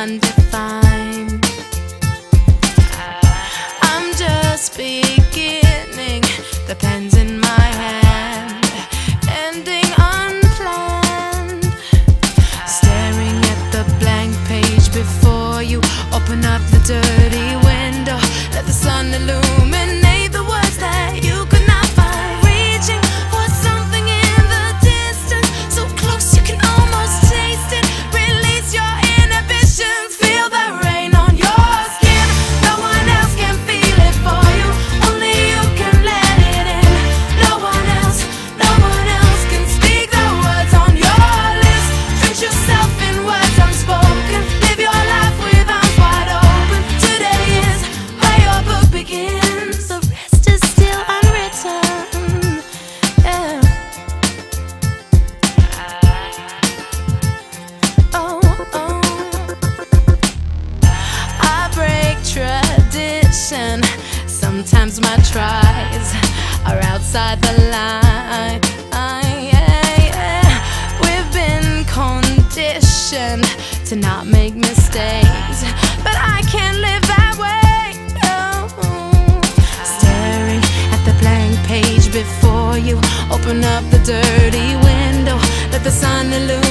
undefined. I'm just beginning, the pen's in my hand, ending unplanned. Staring at the blank page before you, open up the dirty window, let the sun illuminate Sometimes my tries are outside the line. We've been conditioned to not make mistakes, but I can't live that way. Oh. Staring at the blank page before you, open up the dirty window, let the sun illuminate.